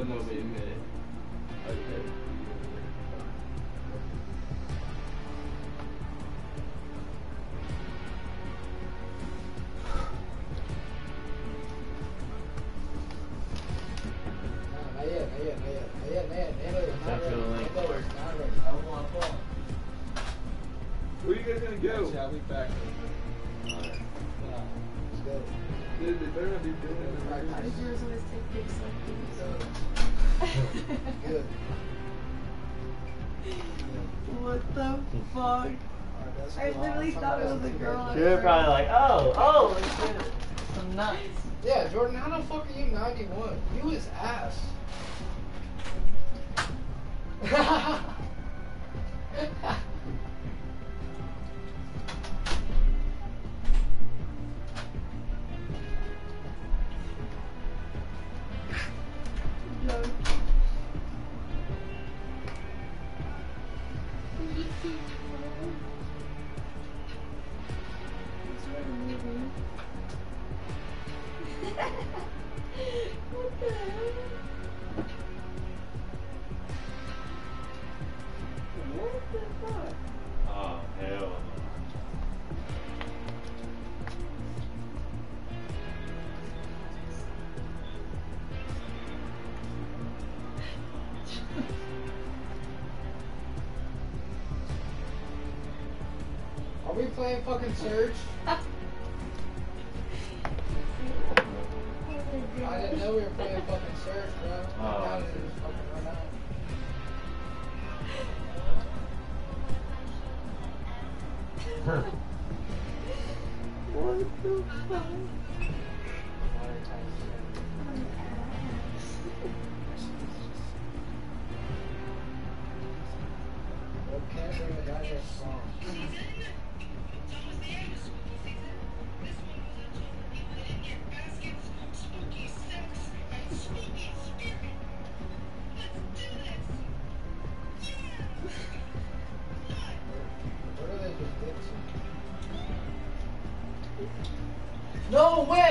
But no, wait a minute. Okay. observe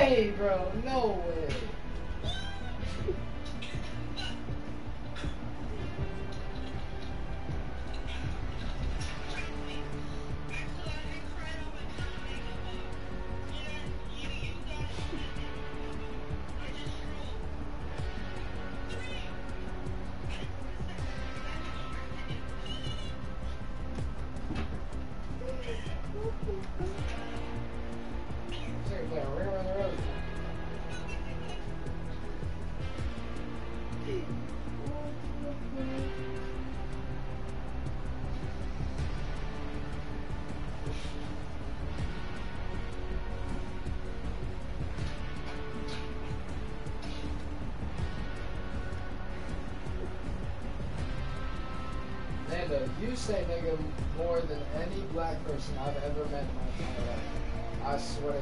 way, bro. No way. person I've ever met in my entire life. I swear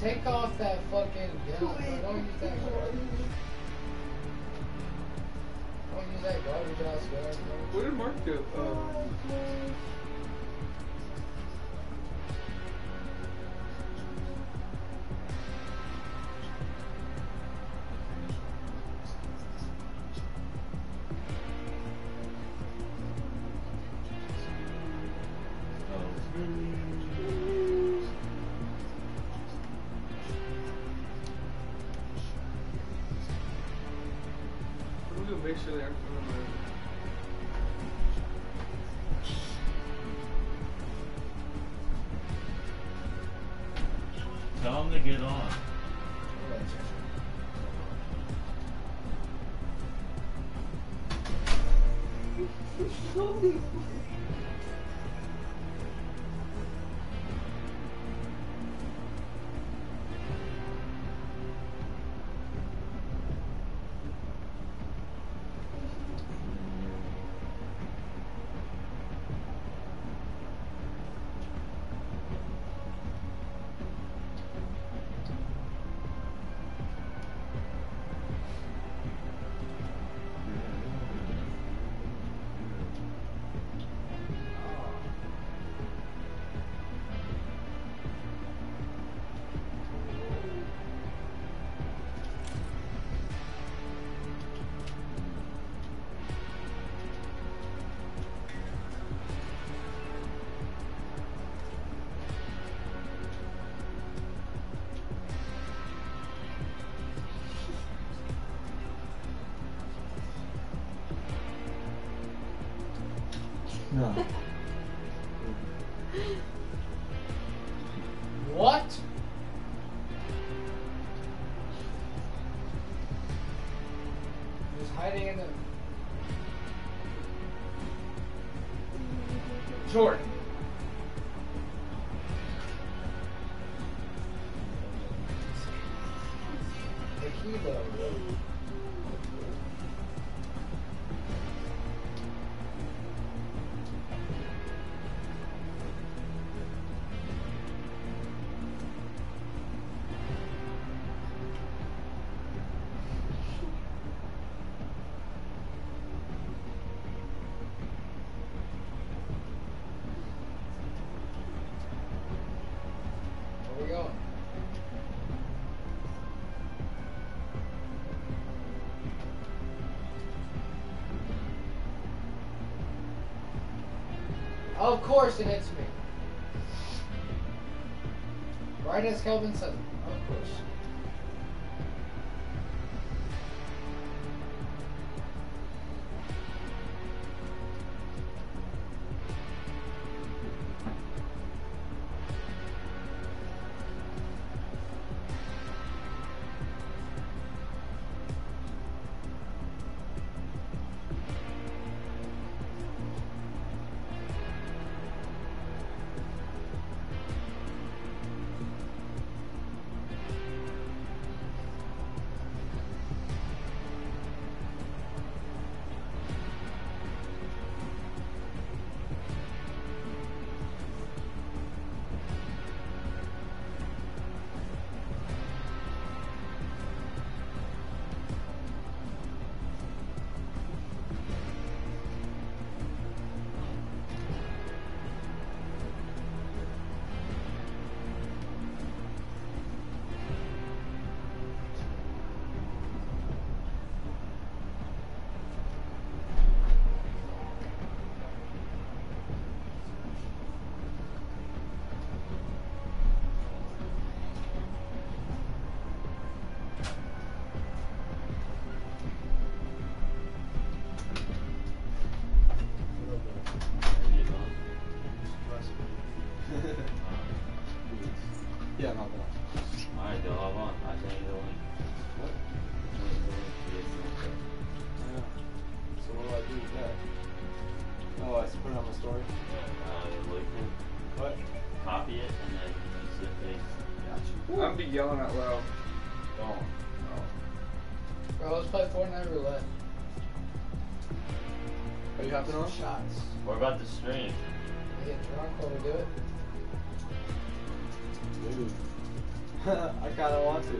take off that make sure they're in front of my. Tell him to get on. Jordan. Of course it hits me. Right as Kelvin said. Of Gotcha. I'm be yelling out loud. Don't. Bro, let's play Fortnite roulette. Are you hopping on? Shots. What about the stream? We get drunk while we do it. Dude. I kinda want to.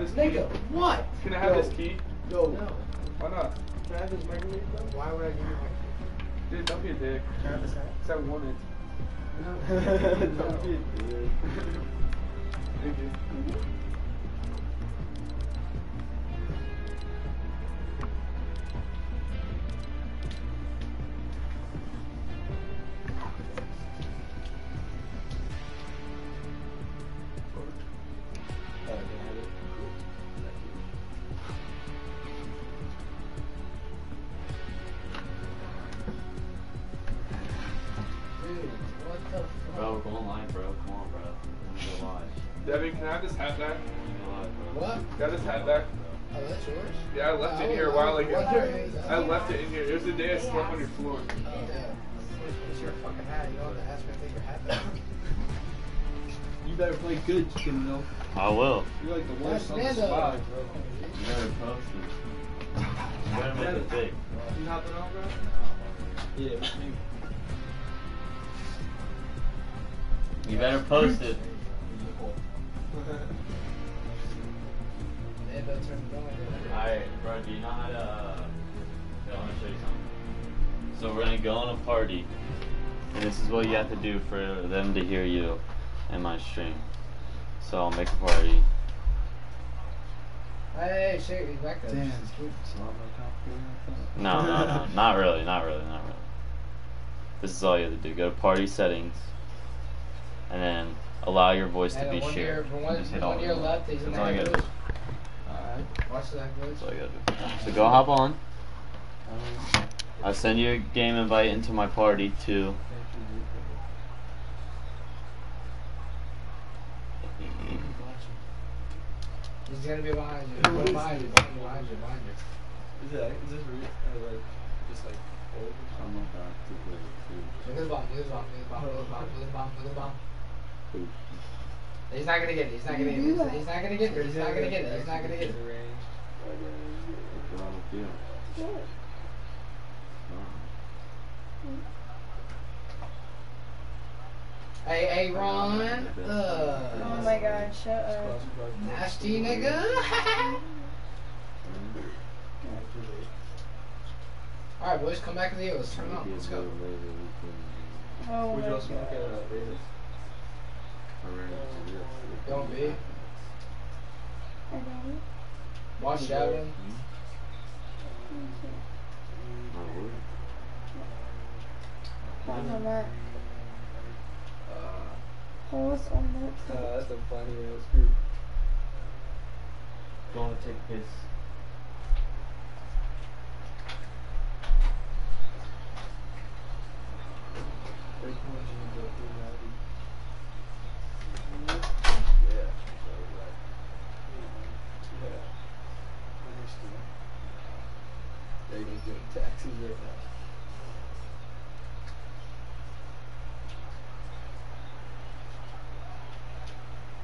Have this key? Nigga, what? Can I have Yo. this key? Yo, No. Why not? can I have his microwave though? Why would I give you my key? Dude, don't be a dick. Can I have this hat? Cause I want it. Don't be a dick. Thank you. Live. Devin, can I have this hat back? Let me go live, bro. What? Can I have this hat back? Oh, that's yours? Yeah, I left it Oh, here a while ago. I left it in here. It was the day I slept on your floor. Oh, yeah. It's your fucking hat. You don't have to ask me to take your hat back. You better play good, chicken though. I will. You're like the That's worst on the spot, bro. You better post it. You better make it big. You hopping on, bro? Yeah, with me. You better post it. Alright, bro, do you know how to. Uh... I want to show you something. So, we're gonna go on a party, and this is what you have to do for them to hear you in my stream. So, I'll make a party. Hey, shit, he's back there. Damn. This is cute. No, no, no, not really, not really, not really. This is all you have to do. Go to party settings, and then allow your voice to be when shared. you're- when And one- just hit when all of you're left, That's all you gotta do. Alright, watch that. That's all you gotta do. So go hop on. I'll send you a game invite into my party too. He's gonna be behind you. Behind you, behind you, behind you, behind you. Is that is this real? Or uh, like just like old? Look at the bomb, look at the bomb, look at the bomb, look at the bomb, look at the bomb, look at the bomb. He's not gonna get it, he's not gonna get it, he's he's not gonna get it, he's not gonna get it, he's not gonna get it. Hey, hey, Ron. Uh, Oh my god, shut up. Nasty nigga. Alright, boys, come back to the hill. Let's turn it on. Let's go. Oh my you also look at god. Vegas? Don't be. Okay. Watch Shadowing. What's on that? Uh, on that? uh, that's a funny ass group. Going to take a piss. Break one, you can go through reality. Yeah. so like, Yeah. Understand. They ain't doing now.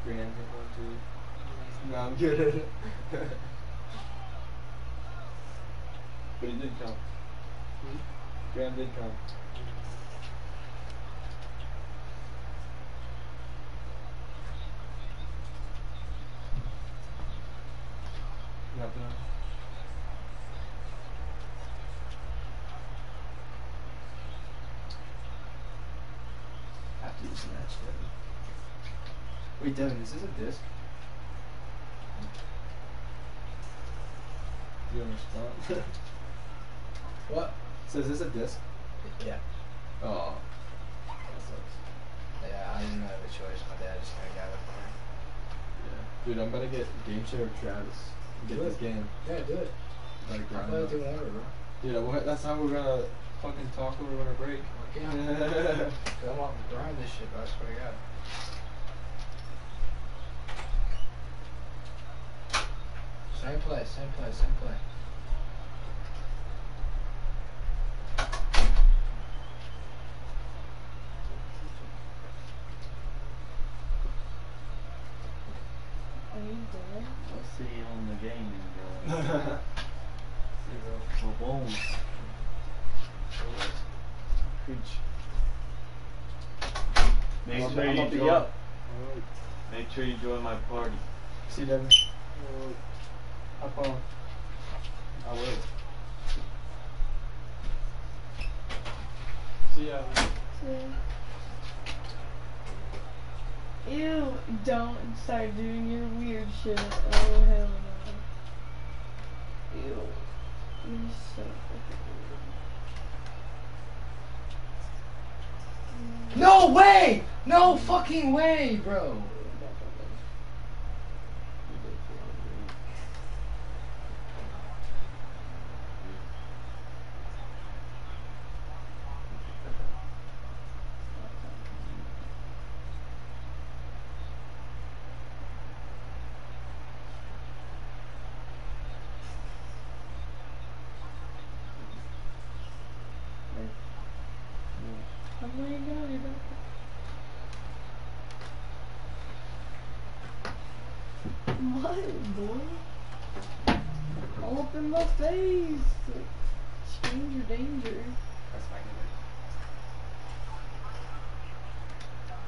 Grand hit one. No, I'm good. but he did come. Hmm? Graham did come. Hmm. Nothing else? After this match, Devin. Wait, Devin, is this a disc? You don't respond. What? so is this a disc? Yeah. Oh. That sucks. Yeah, I didn't have a choice. My dad just kinda got it for me. Yeah. Dude, I'm about to get game share with Travis. Get Do this it. game. Yeah, do it. Like, I'll grind play it with you bro. Yeah, well, that's how we're gonna fucking talk over our break. Yeah. Come on, grind this shit, bro. I swear to God. Same place, same place, same place. Are you dead? I'll see you on the game, bro. My bones. Preach. Make I'm sure gonna you join. up. Make Make sure you join my party. See you, Devin. Hop. I will. See ya. Ew, don't start doing your weird shit. Oh hell no. Ew. You're so fucking weird. No way! No fucking way, bro. I'm laying down, you're back. What, boy? All up in my face. Stranger danger. That's my nigga.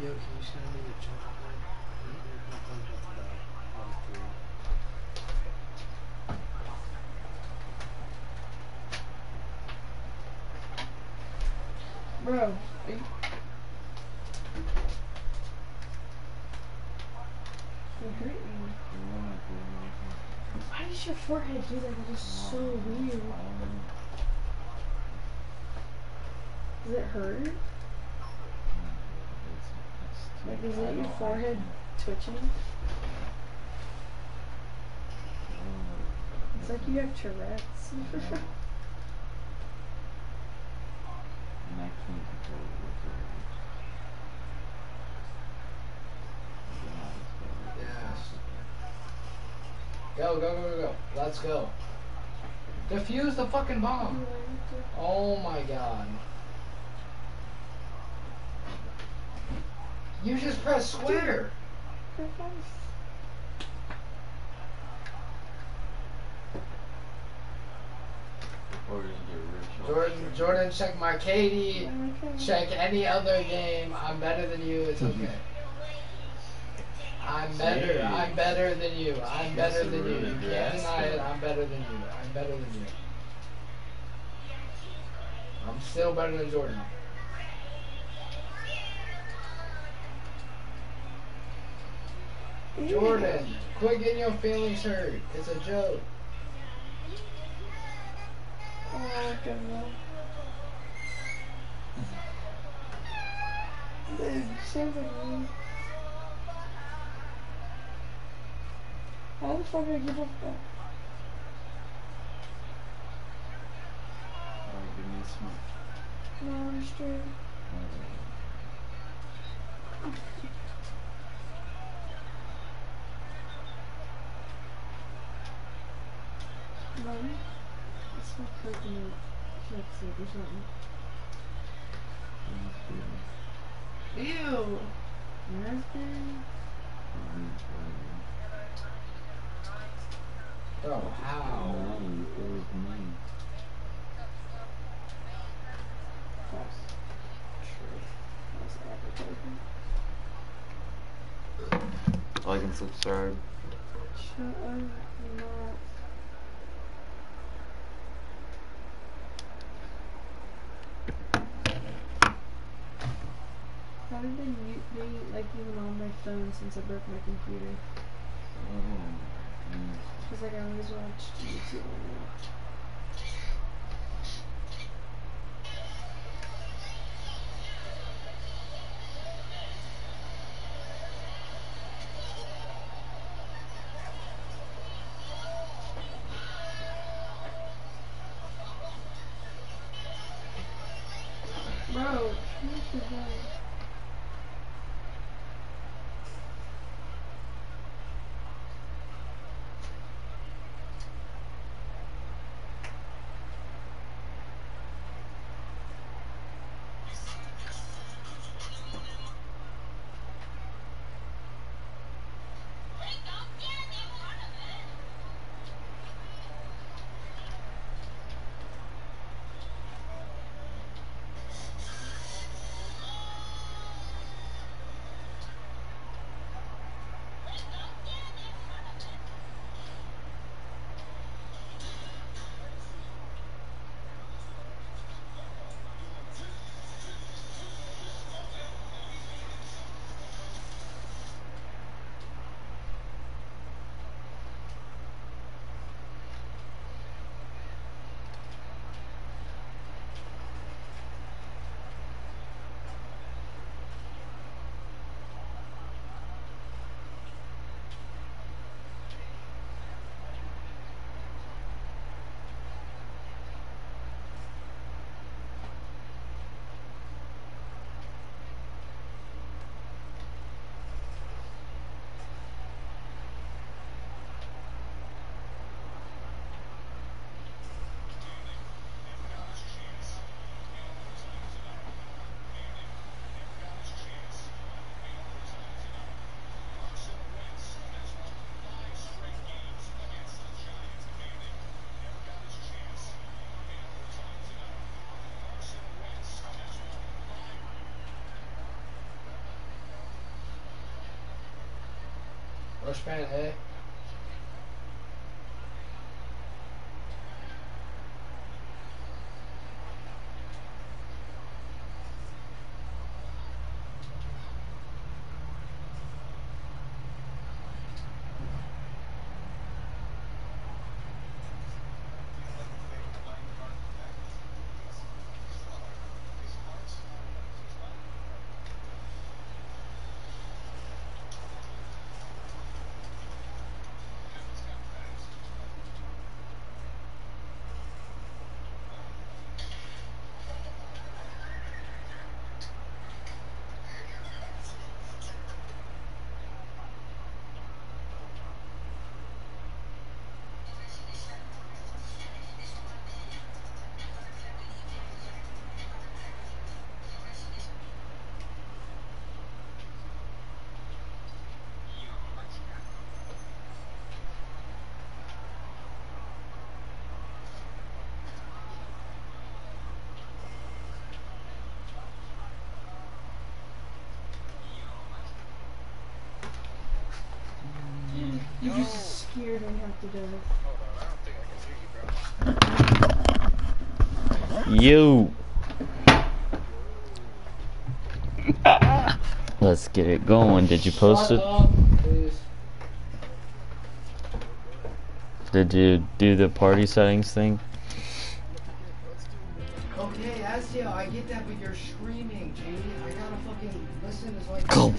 Yo, can you send me the jump. Bro, are you... You're hurting me. Why does your forehead do that? That is so weird. Does it hurt? Like, is it your forehead twitching? It's like you have Tourette's. Yes. Go, go, go, go, go. Let's go. Defuse the fucking bomb. Oh my god. You just press square. Or you get rich. off Jordan. Jordan, check my Katie. Check any other game. I'm better than you. It's okay. I'm better. I'm better than you. I'm Yes, better than you. really You can't deny it. it. I'm better than you. I'm better than you. I'm still better than Jordan. Jordan, quit getting your feelings hurt. It's a joke. Oh, God. Dude, sounds like me. How the fuck did I give up that? Alright, give me a smoke. No, I'm straight. Mom, it's my coconut chapstick or something. Ew! Raspberry? Bro, how? False. False advertising. Like and subscribe. Shut up, not. Haven't been u- being like even on my phone since I broke my computer. Oh, Cause like I always watched. YouTube Rush band A. You just scared me half to do death. You. Let's get it going. Did you post it? Did you do the party settings thing? Okay, Asya, I get that, but you're screaming, Jamie. I gotta fucking listen as like. Good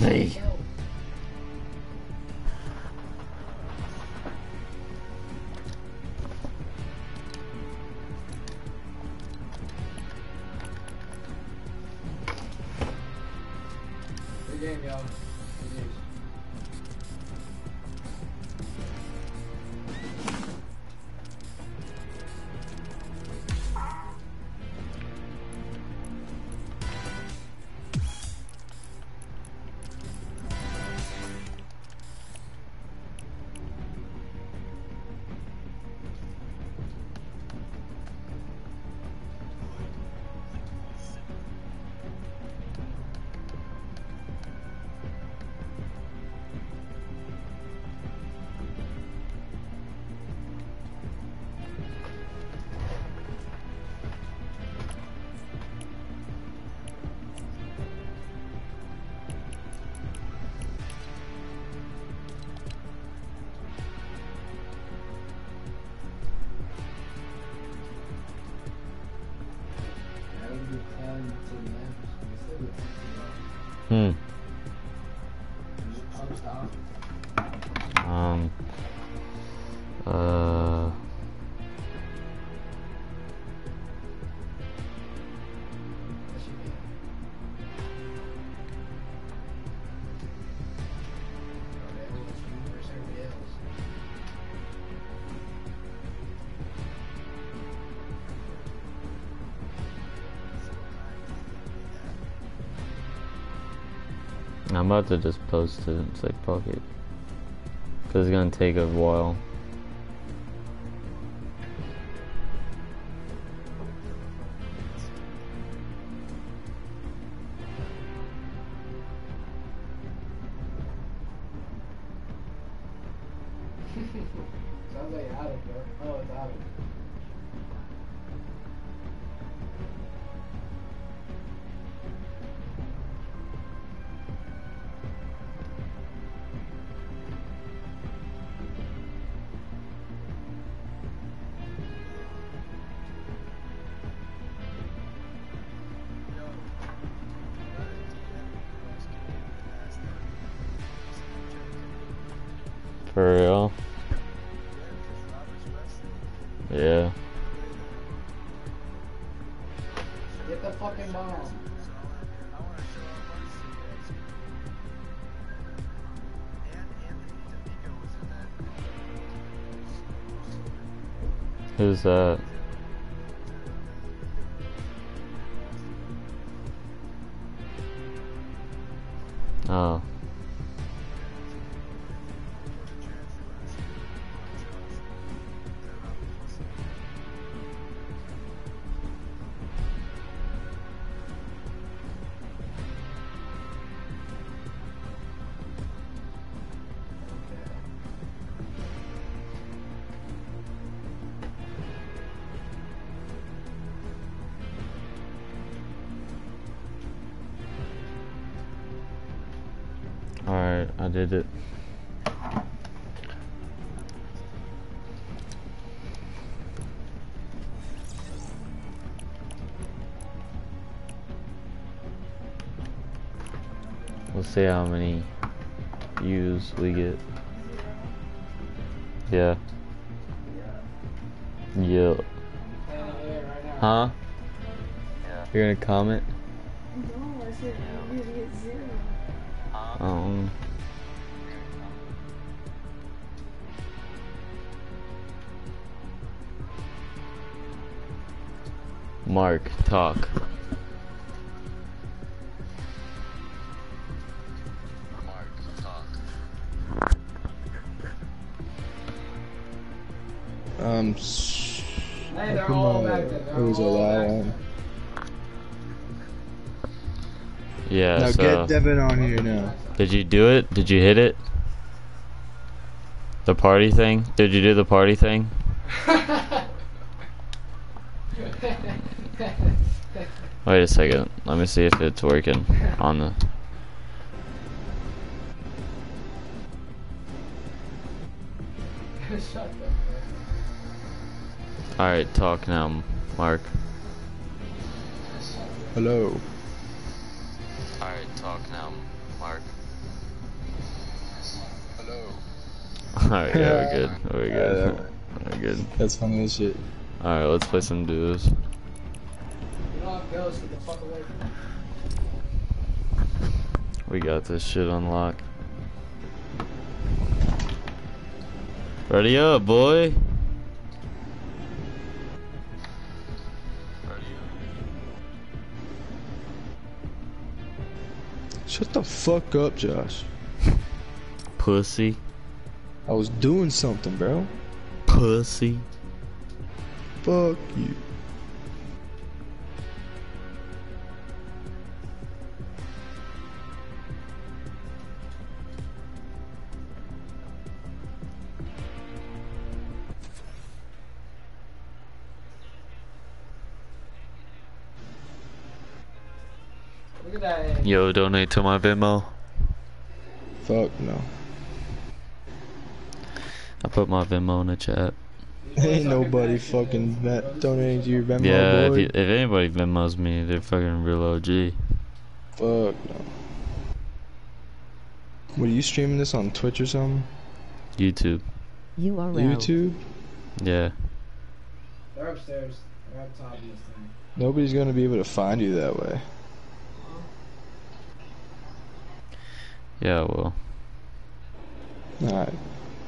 Hmm. I'm about to just post it. Fuck it. Cause it's gonna take a while. Who's that? Uh, We'll see how many views we get. Yeah. Yeah. Yeah. Huh? You're gonna comment? No, I said you're gonna get zero. Um. Mark, talk. Um, Hey, I they're put all my- back there. They're It all back on. Yeah, Now so get Devin on here now. did you do it? Did you hit it? The party thing? Did you do the party thing? Wait a second. Let me see if it's working on the. Alright, talk now, Mark. Hello. Alright, talk now, Mark. Hello. Alright, yeah, we're good. We're good. that- We're good. That's funny as shit. Alright, let's play some duos. You don't have ghosts. Get the fuck away from. We got this shit unlocked. Ready up, boy. Shut the fuck up, Josh. Pussy. I was doing something, bro. Pussy. Fuck you. Yo, donate to my Venmo. Fuck no. I put my Venmo in the chat. Ain't nobody fucking vet donating to your Venmo, yeah, if, boy. you, if anybody Venmos me, they're fucking real OG. Fuck no. What are you streaming this on Twitch or something? YouTube. You URL. YouTube? Yeah. They're upstairs. They're up top of this thing. Nobody's gonna be able to find you that way. Yeah, well. Alright.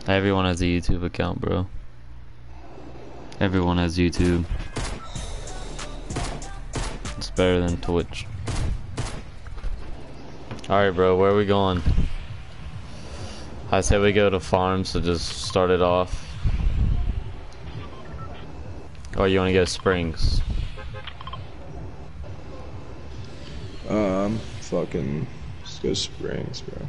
Everyone has a YouTube account, bro. Everyone has YouTube. It's better than Twitch. Alright, bro, where are we going? I say we go to farms to just start it off. Or you want to go springs? Um, fucking. Go Springs, bro.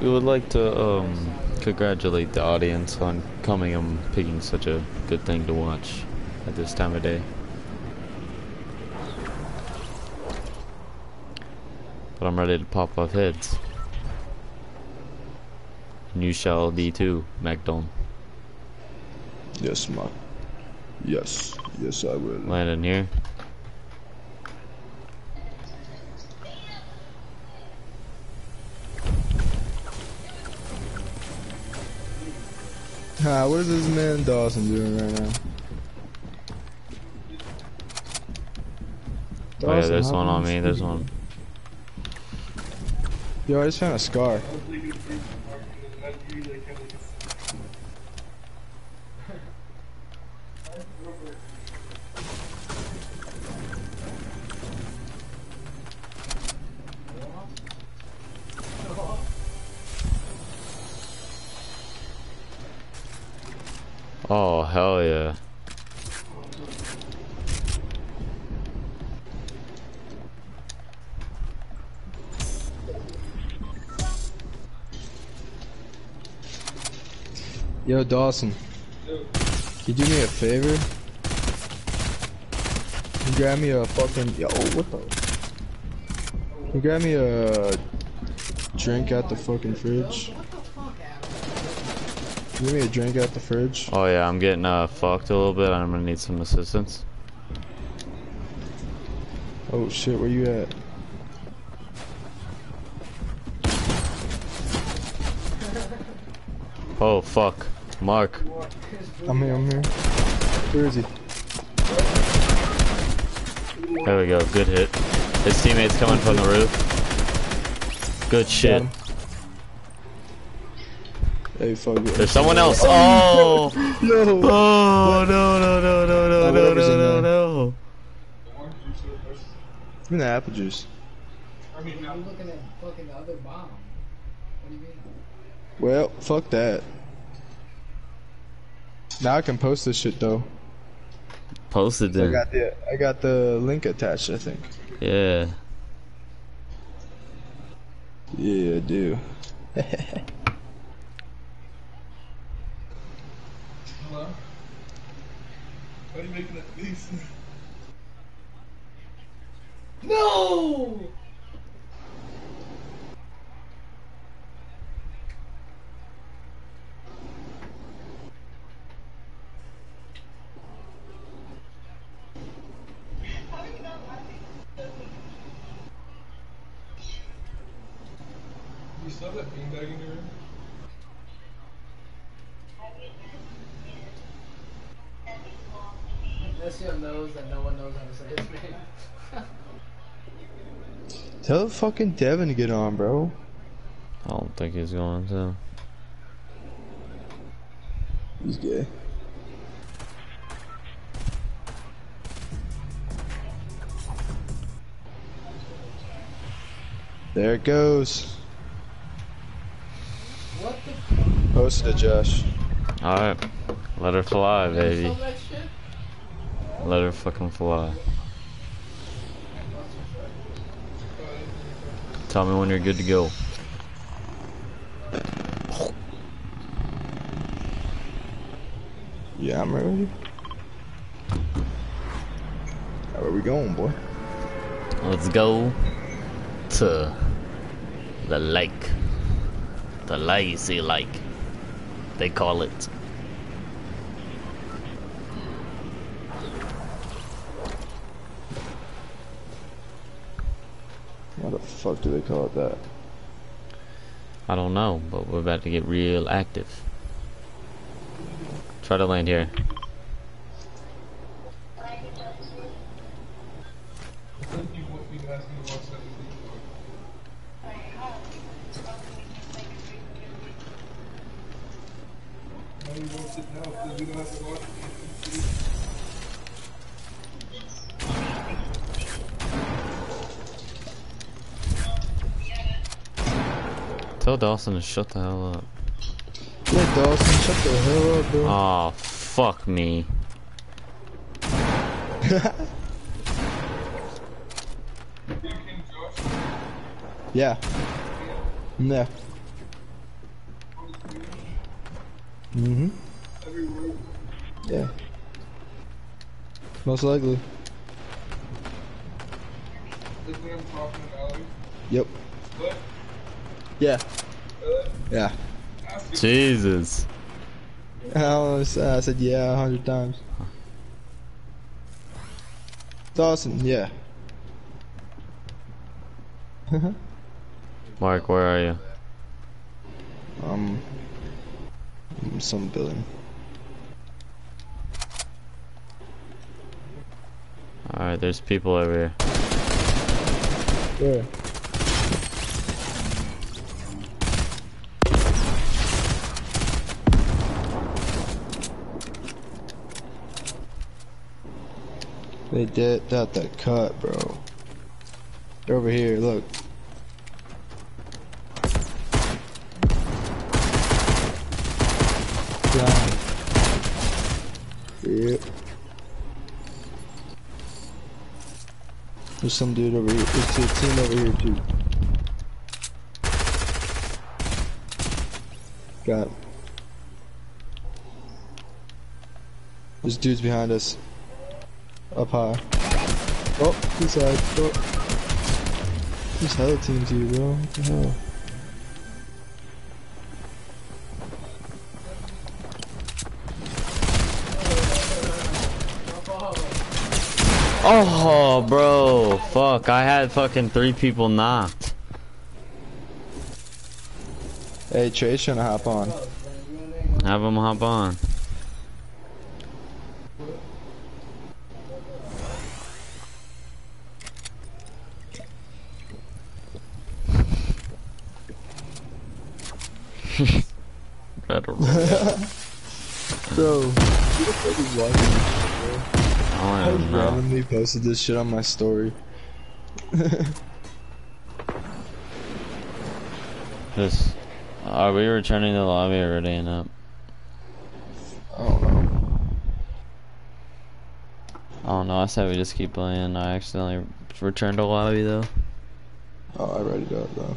We would like to um, congratulate the audience on coming and picking such a good thing to watch at this time of day. But I'm ready to pop off heads. And you shall be too, MacDon. Yes, ma. Yes. Yes, I will. Landon here. Hi, what is this man Dawson doing right now? Oh yeah, there's one on me, there's one. Yo, I just found a scar. Yo, Dawson. Can you do me a favor? Can you grab me a fucking yo? What the? Can you grab me a drink out the fucking fridge? Give me a drink at the fridge. Oh yeah, I'm getting uh, fucked a little bit. I'm gonna need some assistance. Oh shit, where you at? Oh fuck, Mark. I'm here, I'm here. Where is he? There we go. Good hit. His teammates coming from the roof. Good shit. Got. Hey, fuck it. There's someone else. Oh. oh. No! Oh no no no no no no no whatever's in no no. Give me the apple juice. I mean, I'm looking at fucking the other bomb. What do you mean? Well, fuck that. Now I can post this shit though. Posted I then. I got the I got the link attached. I think. Yeah. Yeah, I do. hello? Why are you making that face? No! Still have that beanbag in your room? Nessie knows that no one knows how to say his name. Tell fucking Devin to get on, bro. I don't think he's going to. He's gay. There it goes. What the? Posted it, Josh. All right. Let her fly, baby. Some of that shit? Let her fucking fly. Tell me when you're good to go. Yeah, I'm ready. Now, where we going, boy? Let's go to the lake. The lazy lake. They call it. Why the fuck do they call it that? I don't know, but we're about to get real active. Try to land here. I think you want me to ask me to watch that movie. Why do you watch it now? Because we don't have to watch it. Tell Dawson to shut the hell up. Yeah, Dawson, shut the hell up, bro. Oh, fuck me. Yeah. Yeah. Mm-hmm. Most likely. This when talking about. Yep. What? Yeah. Really? Yeah. Jesus. I, almost, uh, I said yeah a hundred times. Dawson, yeah. Mark, where are you? um, I'm some building. Alright, there's people over here. Where? They did that that cut, bro. They're over here, look. Down. Yep. There's some dude over here. There's a team over here too. Got him. There's dudes behind us. Up high. Oh, he's side. Oh. There's hella teams here, bro. What the hell? Oh, bro. Fuck. I had fucking three people knocked. Hey, Trey's trying to hop on. Have them hop on. Better. Bro, who the fuck is watching this, bro? I don't even know. randomly posted this shit on my story. Just, are we returning to the lobby or readying up? I don't know. I don't know. I said we just keep playing. I accidentally returned to lobby though. Oh, I read it up though.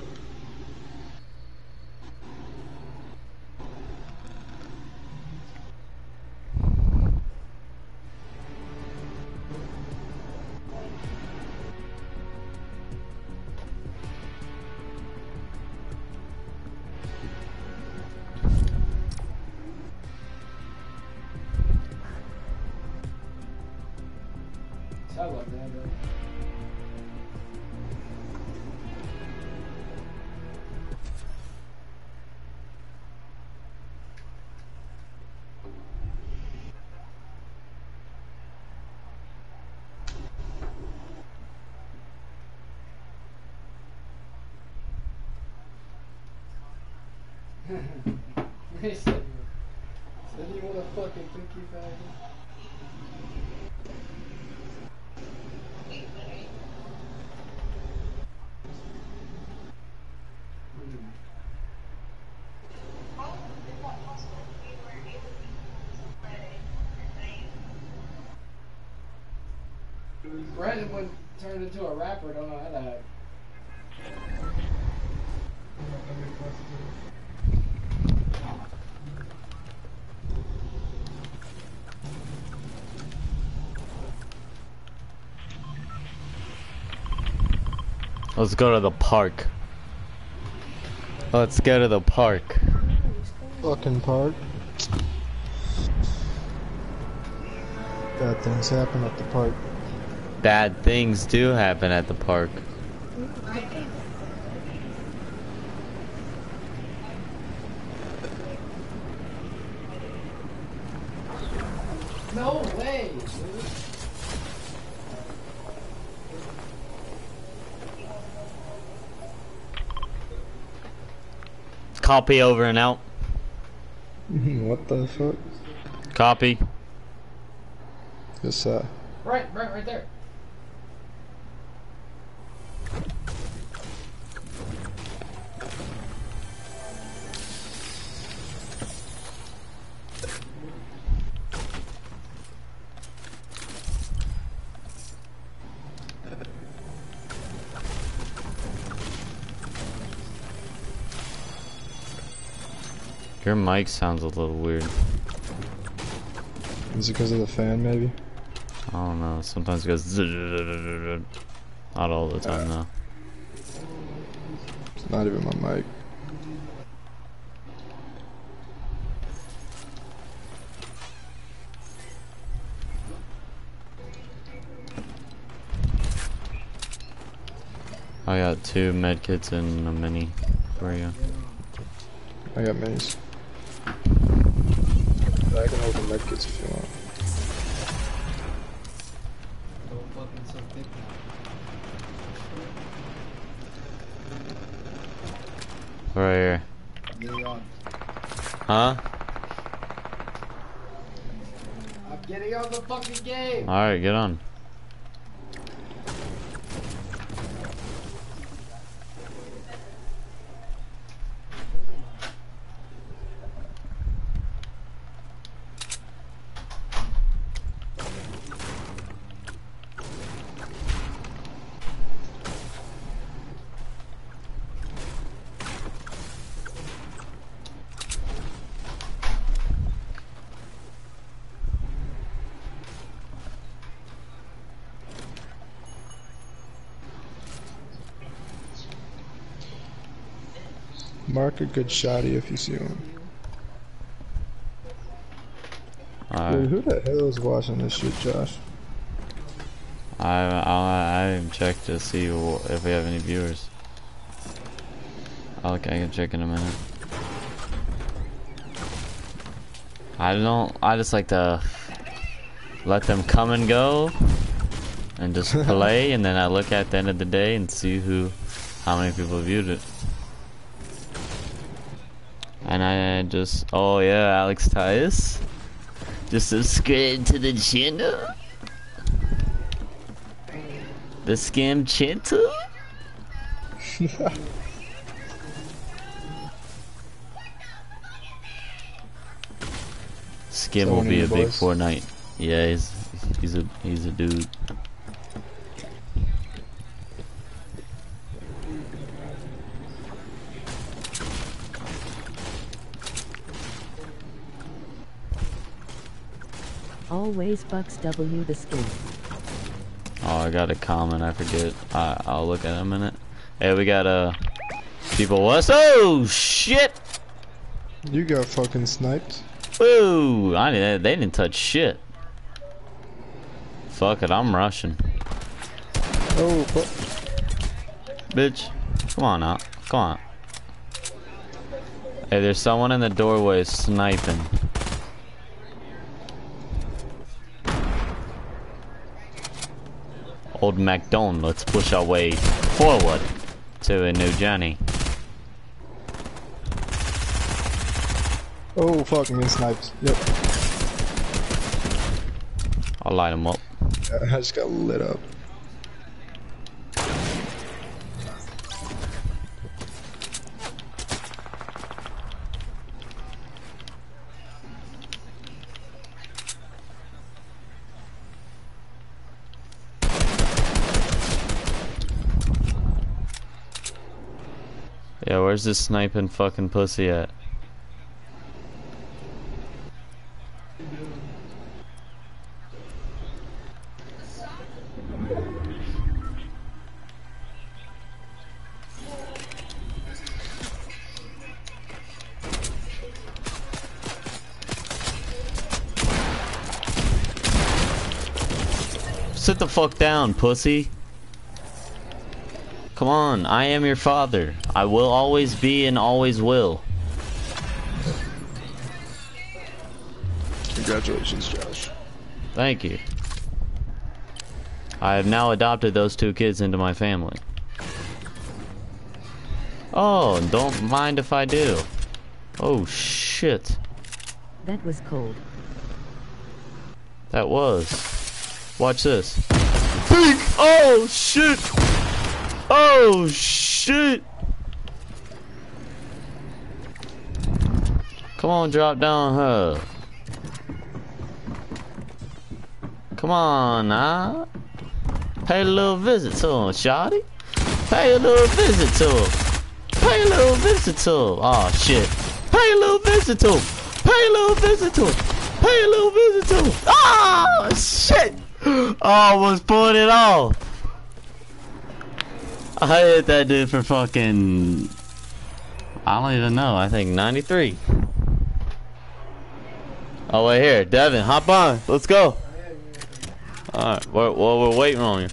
Oh, into a rapper, don't know how to act. Let's go to the park. Let's go to the park. Fucking park. Bad things happen at the park. Bad things do happen at the park. No way, dude. Copy over and out. what the fuck? Copy. Yes, uh, Right, right, right there. Your mic sounds a little weird. is it because of the fan, maybe? I don't know. Sometimes it goes. Not all the time though. It's not even my mic. I got two med kits and a mini for you. I got minis. I can hold the medkits if you want. Don't fucking Right here. now. Get it on. Huh? I'm getting on the fucking game. Alright, get on. A good shotty if you see one. Dude, who the hell is watching this shit, Josh? I, I, I haven't to see if we have any viewers. Okay, I can check in a minute. I don't, I just like to let them come and go and just play and then I look at the end of the day and see who, how many people viewed it. And I just, oh yeah, Alex Tias. Just subscribe to the channel. The scam channel. Skim will be a the big? Fortnite. Yeah, he's he's a he's a dude. Always Bucks W the skin. Oh, I got a comment. I forget. I, I'll look at it in a minute. Hey, we got uh people. What's oh shit? You got fucking sniped. Woo! I didn't. They didn't touch shit. Fuck it. I'm rushing, Oh, fuck. bitch. Come on out. Come on. Hey, there's someone in the doorway sniping. Old MacDonald, let's push our way forward to a new journey. Oh, fucking me sniped. Yep. I'll light him up. I just got lit up. Where's this sniping fucking pussy at? Sit the fuck down, pussy. Come on, I am your father. I will always be and always will. Congratulations, Josh. Thank you. I have now adopted those two kids into my family. Oh, don't mind if I do. Oh shit. That was cold. That was. Watch this. Peek! Oh shit! Oh shit! Come on, drop down her. Come on, now. Pay a little visit to him, shawty. Pay a little visit to him. Pay a little visit to him. Oh shit. Pay a little visit to him. Pay a little visit to him. Pay a little visit to him. Oh shit. Oh, I was pulling it off. I hit that dude for fucking. I don't even know. I think 93. Oh, wait here. Devin, hop on. Let's go. Alright, we're, well, we're waiting on you.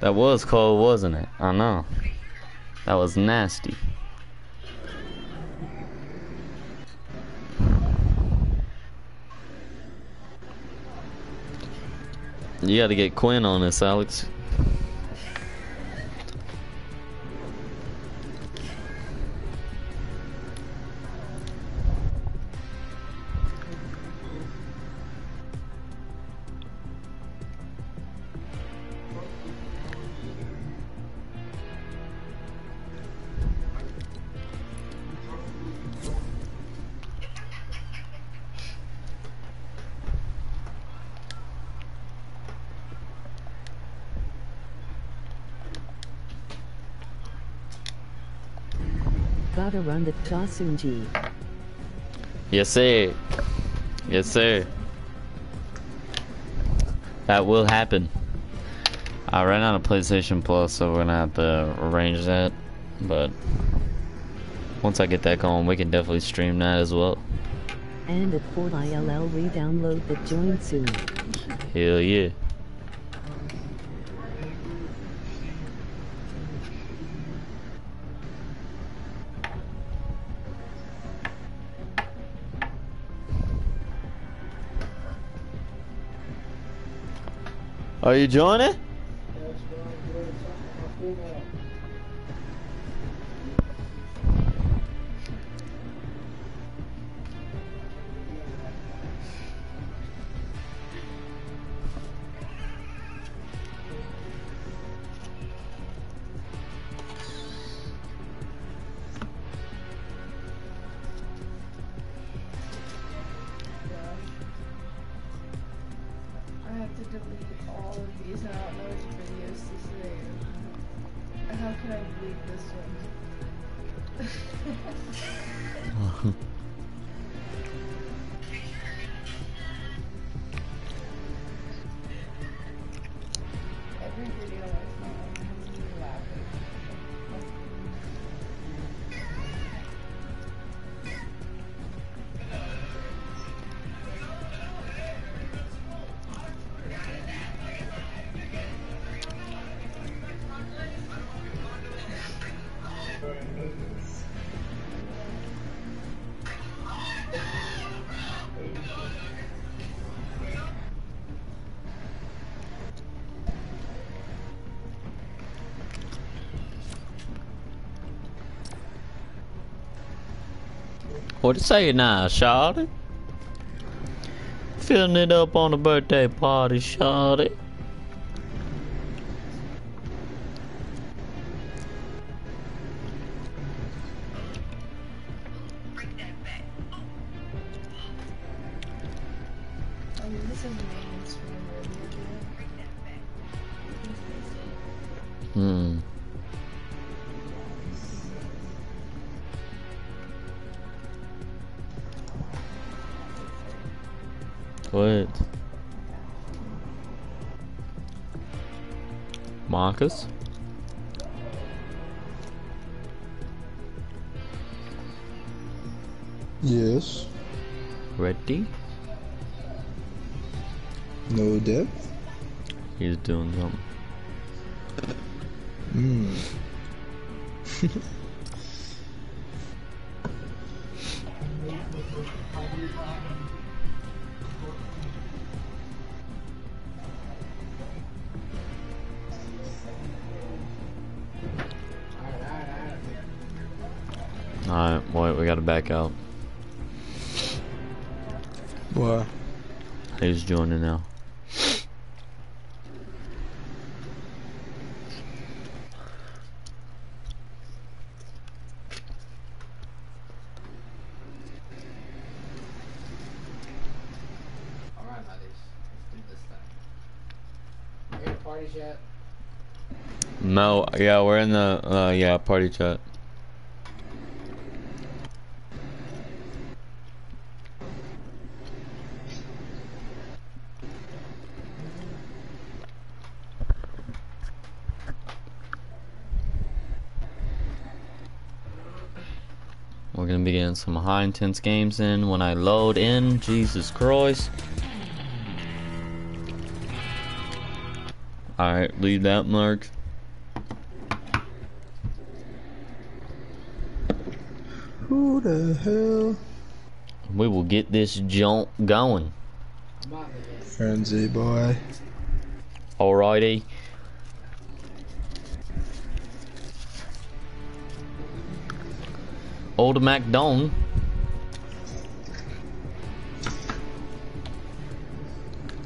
That was cold, wasn't it? I know. That was nasty. You gotta get Quinn on this, Alex. Gotta run the Chasunji. Yes, sir. Yes, sir. That will happen. I ran out of PlayStation Plus, so we're gonna have to arrange that. But once I get that going, we can definitely stream that as well. And at Fort ILL re-download the join soon. Hell yeah. Are you joining? What you say now, Shawty? Filling it up on the birthday party, Shawty. Yes. Ready? No depth. He's doing something. Hmm. in parties yet? No, yeah, we're in the, uh, yeah, party chat. We're gonna be getting some high intense games in when I load in. Jesus Christ. Alright, leave that mark. Who the hell? We will get this jump going. I'm out of the game. Frenzy boy. Alrighty. Old MacDonald.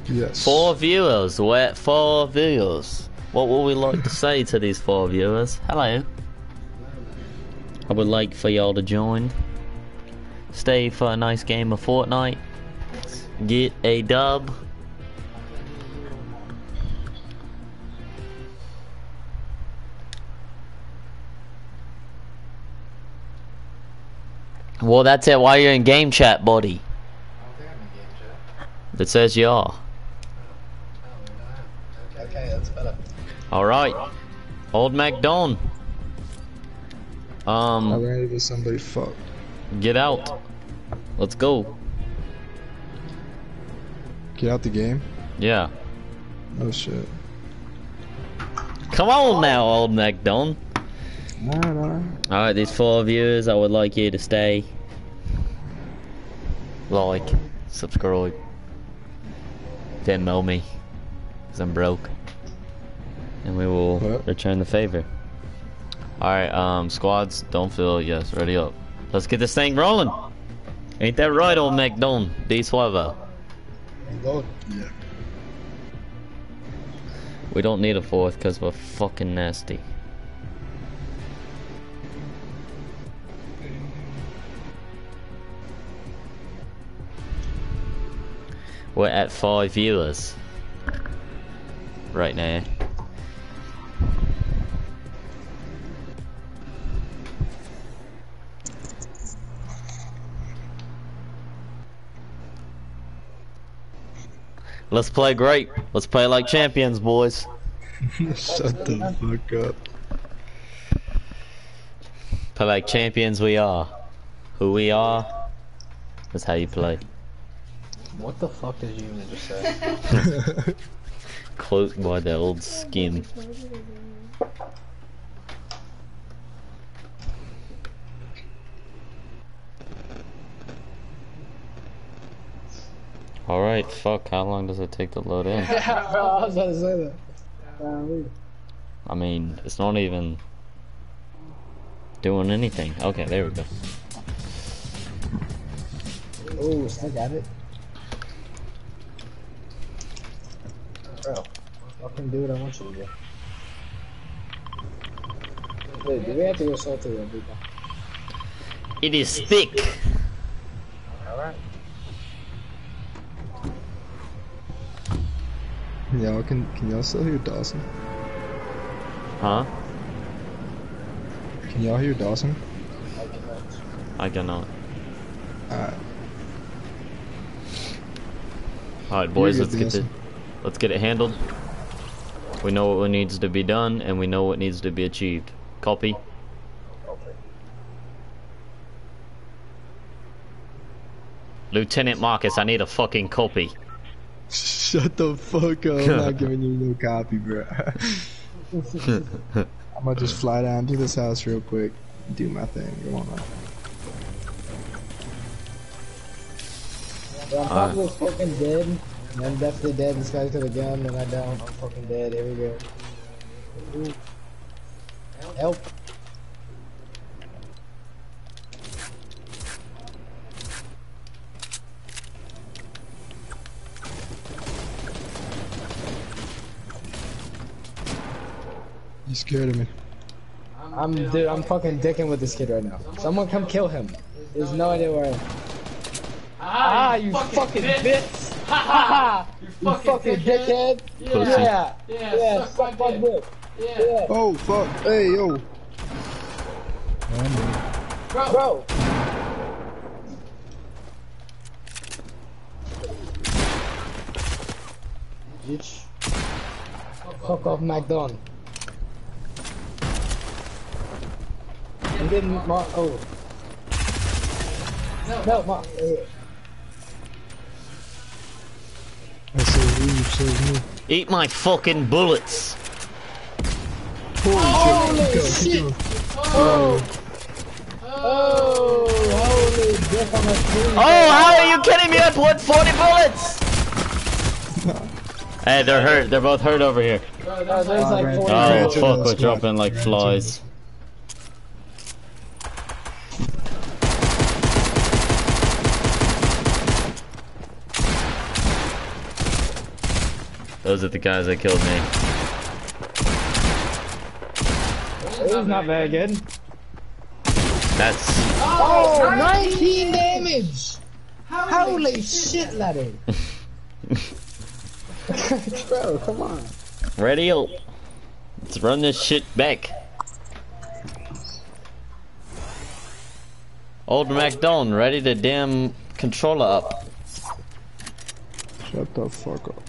Yes. Four viewers. We're at four viewers. What would we like to say to these four viewers? Hello. I would like for y'all to join. Stay for a nice game of Fortnite. Get a dub. Well, that's it. While you're in game chat, buddy. I don't think I'm in game chat. It says you are. Oh, Okay, that's better. Alright. Old MacDon. I Um, ran into somebody. Fuck. get out. Let's go. Get out the game. Yeah. Oh shit. Come on now, old MacDon. Nah, nah. Alright, these four viewers, I would like you to stay. Like, subscribe. Venmo me. Because I'm broke. And we will What? return the favor. Alright, um, squads, don't feel, yes, ready up. Let's get this thing rolling. Ain't that right, old MacDon? D Suavo. Go. Yeah. We don't need a fourth because we're fucking nasty. We're at five viewers right now. Let's play great. Let's play like champions, boys. Shut the fuck up. Play like champions we are. Who we are, is how you play. What the fuck did you even just say? Quote by the old skin. Alright, fuck, how long does it take to load in? I was about to say that. I mean, it's not even doing anything. Okay, there we go. Oh, I got it. Fucking do what I want you to do. Wait, do we have to go salt to the people? It is thick! Alright. Y'all can can y'all still hear Dawson? Huh? Can y'all hear Dawson? I cannot. Alright. Alright, boys, let's good, get it. Let's get it handled. We know what needs to be done, and we know what needs to be achieved. Copy. Lieutenant Marcus, I need a fucking copy. Shut the fuck up. I'm not giving you no copy, bro. I'm gonna just fly down to this house real quick. Do my thing. Come on, man. Bro, I'm probably fucking dead. And I'm definitely dead. This guy's got a gun, and I don't. I'm fucking dead. Here we go. Ooh. Help. You scared of me. I'm dude. I'm fucking dicking with this kid right now. Someone come kill him. There's no idea where. I am. Ah, you fucking bitch! Ha ha! You fucking dickhead! Pussy. Yeah, Yeah, yeah, suck suck my my dick. dick. Yeah. Yeah, Oh fuck. Hey yo. Bro. bro. Bitch. Fuck off, McDonald. I'm getting my oh. No, my. Uh, I said leave, says me. Eat my fucking bullets! holy Go, shit! keep going. Oh! Oh! Holy dick on the screen! Oh, how are you kidding me? I put 40 bullets! hey, they're hurt. They're both hurt over here. Bro, Oh, there's there's Oh, like right 40 there. Oh, fuck, we're dropping like flies. Those are the guys that killed me. It was not very good. That's Oh, 19 damage! Holy shit, laddie! Bro, come on. ready up. Let's run this shit back. Old MacDonald, ready to damn controller up. Shut the fuck up.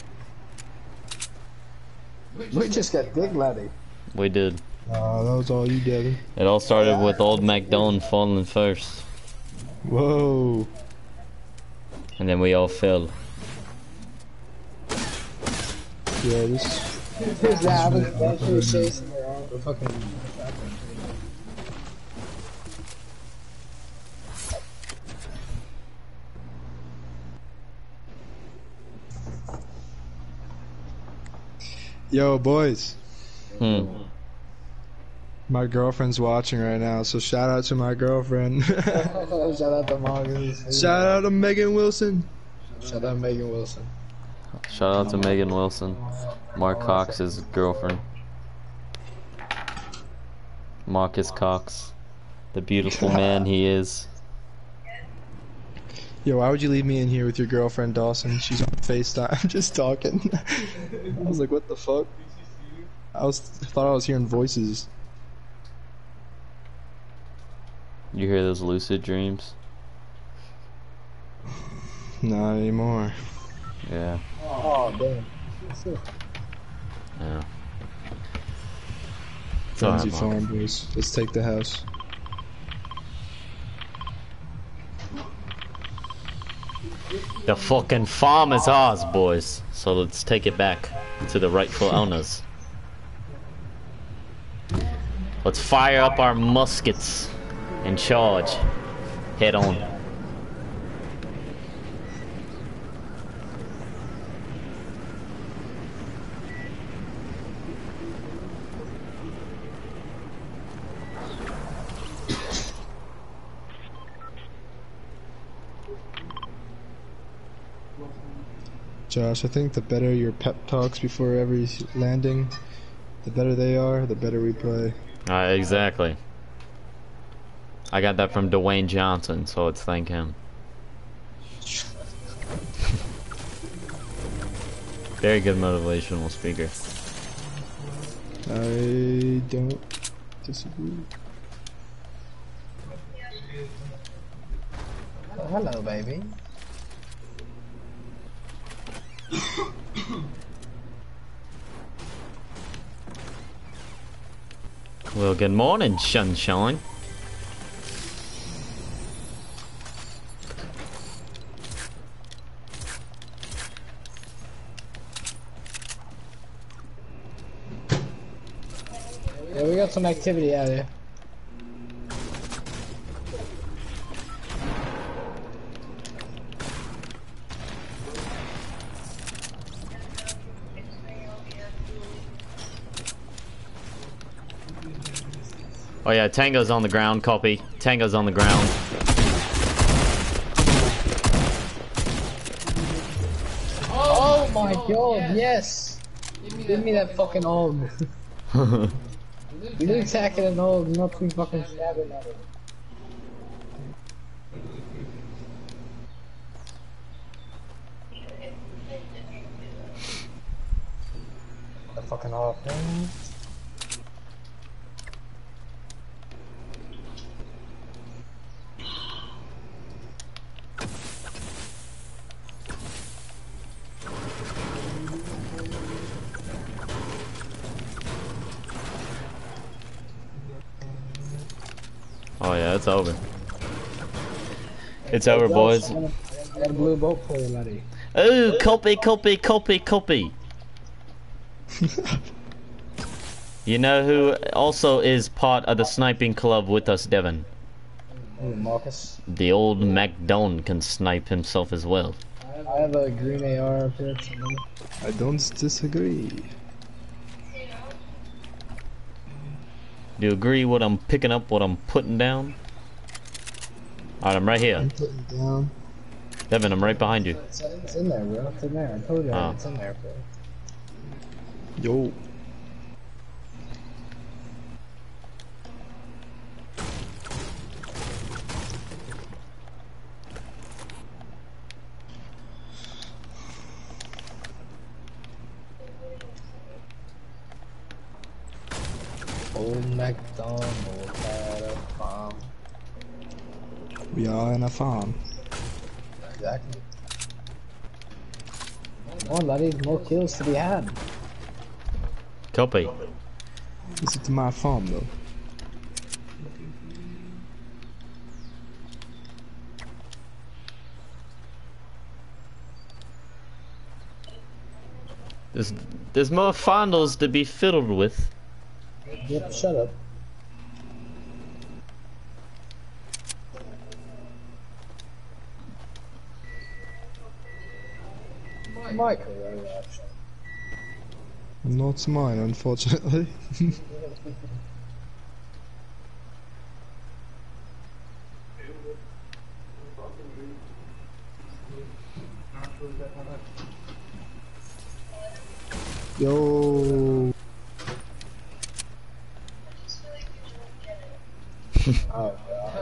We just got dick laddie. We did. Uh, that was all you, Devin. It all started with old MacDonald falling first. Whoa. And then we all fell. Yeah, this. Who's that? I was actually chasing around the fucking. Yo, boys. Hmm. My girlfriend's watching right now, so shout out to my girlfriend. Shout out to Marcus. shout out to Megan Wilson. Shout out to Megan Wilson. Shout out to Megan Wilson, Mark Cox's girlfriend. Marcus Cox, the beautiful man he is. Yo, why would you leave me in here with your girlfriend Dawson? She's on FaceTime, just talking. I was like, what the fuck? I was thought I was hearing voices. You hear those lucid dreams? Not anymore. Yeah, Oh, damn. yeah. It's alright, Frenzy Mark. Farm boys. Let's take the house. The fucking farm is ours, boys. So let's take it back to the rightful owners. Let's fire up our muskets and charge. Head on. Josh, I think the better your pep talks before every landing, the better they are, the better we play. Uh, exactly. I got that from Dwayne Johnson, so let's thank him. Very good motivational speaker. I don't disagree. Oh, hello, baby. Well, good morning, sunshine. Yeah, we got some activity out here. Oh yeah, Tango's on the ground, copy. Tango's on the ground. Oh my god, yes! Give me that fucking og. You're attacking an og, not be fucking stabbing at it. The fucking og thing. It's over. It's over, boys. Got blue boat for you, laddie. Ooh, copy, copy, copy, copy. You know who also is part of the sniping club with us, Devin? Marcus. The old MacDonald can snipe himself as well. I have a green AR up here. somewhere. I don't disagree. Do you agree what I'm picking up, what I'm putting down? Alright, I'm right here. I'm putting down. Devin, I'm right behind you. It's, it's in there, bro. It's in there. I told you Oh. it's in there, bro. Yo. Old MacDonald had a farm. We are in a farm. Exactly. Come on, laddie. More kills to be had. Copy. This is my farm though. There's there's more fondles to be fiddled with. Yep, shut up. Not mine, unfortunately. Yo.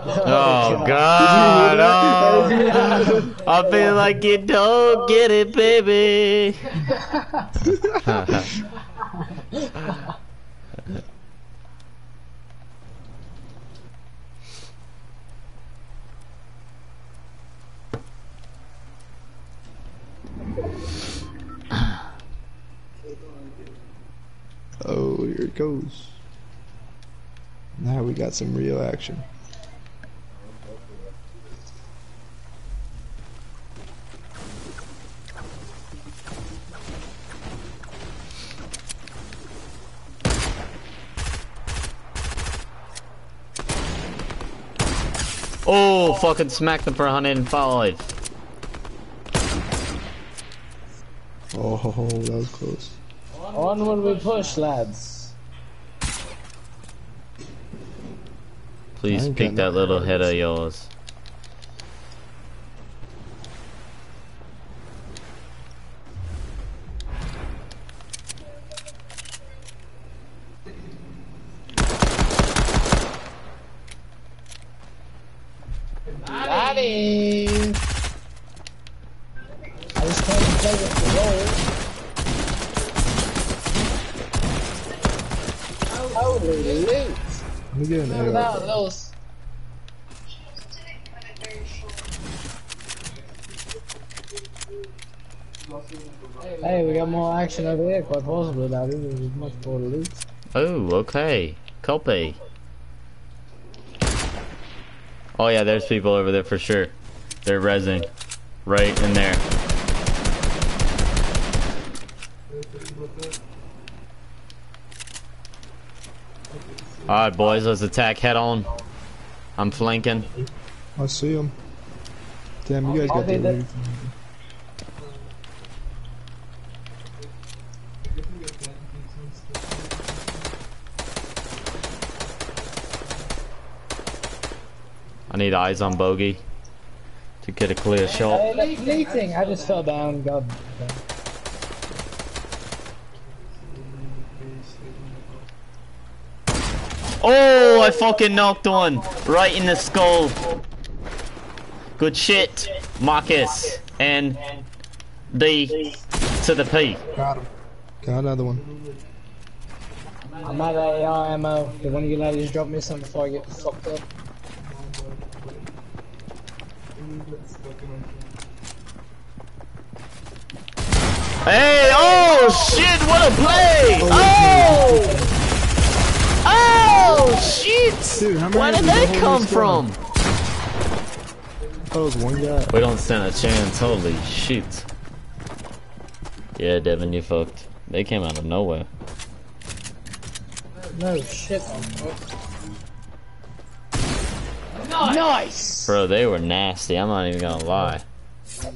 Oh God! Oh. I feel like you don't get it, baby. Oh, here it goes. Now we got some real action. Oh, fucking smacked them for 105. Oh, that was close. Onward we push, lads. Please pick that little head of yours. Daddy! I just came to play with the Let me get an arrow. Hey, we got more action over here, quite possibly, Daddy. There's much more loot. Oh, okay. Copy. Oh yeah, there's people over there for sure. They're rezzing. Right in there. Alright boys, let's attack head on. I'm flanking. I see him. Damn, you guys I'll got the be. I need eyes on bogey to get a clear shot. Hey, that's fleeting. I just fell down. God. Oh, I fucking knocked one right in the skull. Good shit, Marcus and D to the P. Got him. Got another one. I'm out of AR ammo. Can one of you ladies drop me some before I get fucked up? Hey, oh shit, what a play! Oh! Oh shit! Dude, Where did of that come from? I thought it was one guy. We don't stand a chance, holy shit. Yeah, Devin, you fucked. They came out of nowhere. No shit. Nice! Bro, they were nasty, I'm not even gonna lie.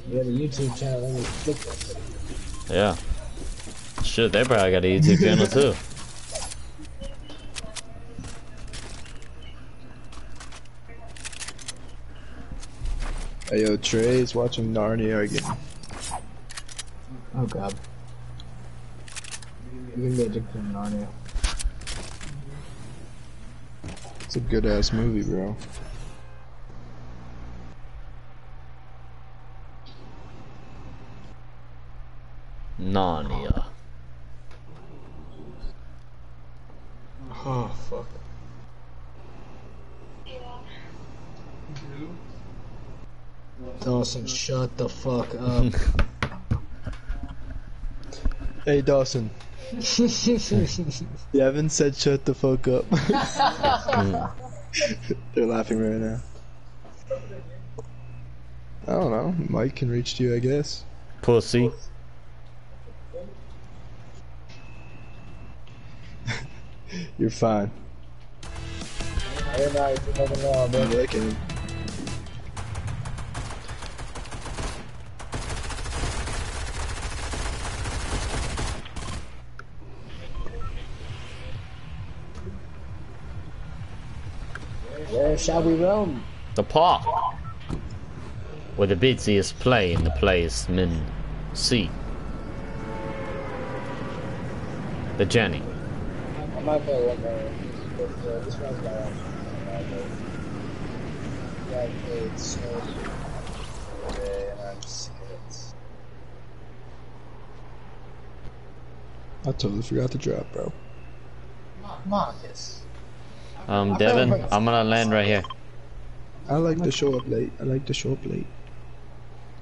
Yeah, the YouTube channel. Let me click this. Yeah. Shit, they probably got a YouTube channel too. Hey yo, Trey's watching Narnia again. Oh god. You can get addicted to Narnia. It's a good ass movie, bro. Narnia. Oh fuck. Dawson, shut the fuck up. Hey Dawson, Devin said shut the fuck up. They're laughing right now. I don't know. Mike can reach you, I guess. Pussy. You're fine. Hey, Mike, you never shall we roam? The park. Where the busiest play in the players men see. The journey. I might play one more. But, this one's my own. Yeah, I played Snow today, and I'm sick of it. I totally forgot to drop, bro. Marcus. Um, Devin, I'm gonna land right here. I like to show up late. I like to show up late.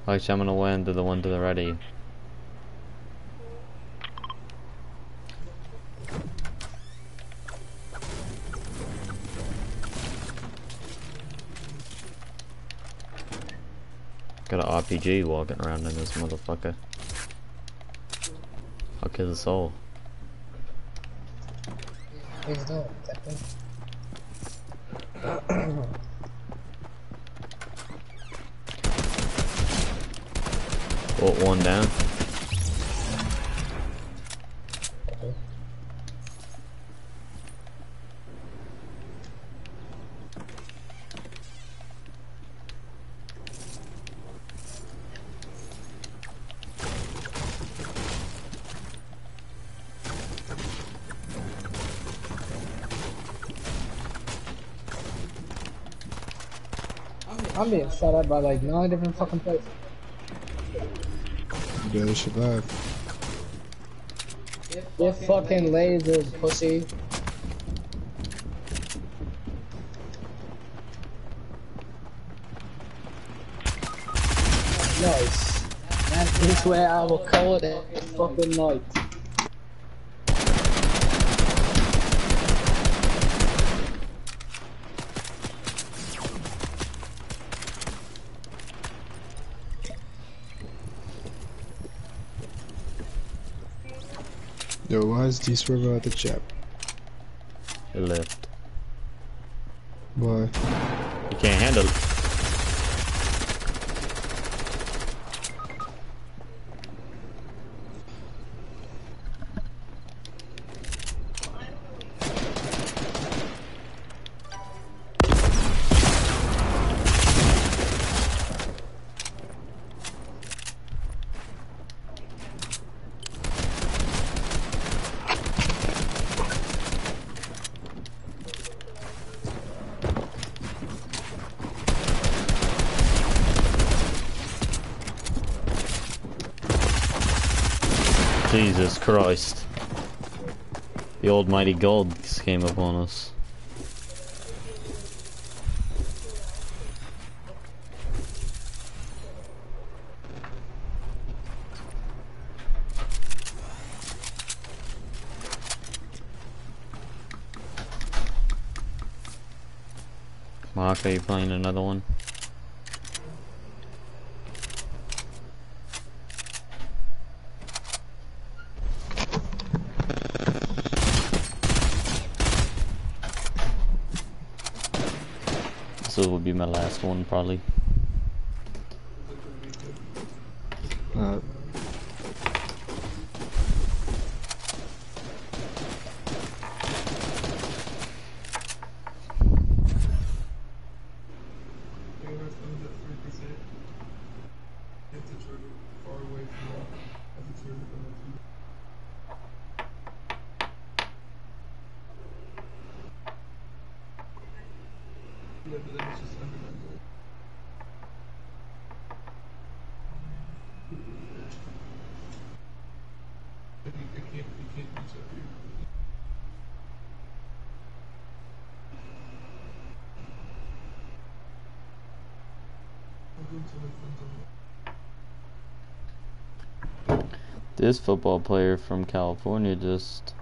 Actually, I'm gonna land to the one to the right of you. Got an RPG walking around in this motherfucker. I'll kill the soul. Please don't. Put one down. I'm being shot at by like nine different fucking places. You better survive. Get fucking lasers, pussy. Nice. That is where I will call it fucking night. Yo, why is D Swerve out the chat? It left. Why? You can't handle it. Christ. The almighty god came upon us. Mark, are you playing another one? This will be my last one, probably. Uh, Yeah, that's under that three percent. Hit the trigger far away from that. That's the trigger from the Yeah, but then it's just under that. goal. But you, it can't, you can't reach up here. I'll go to the front of it. This football player from California just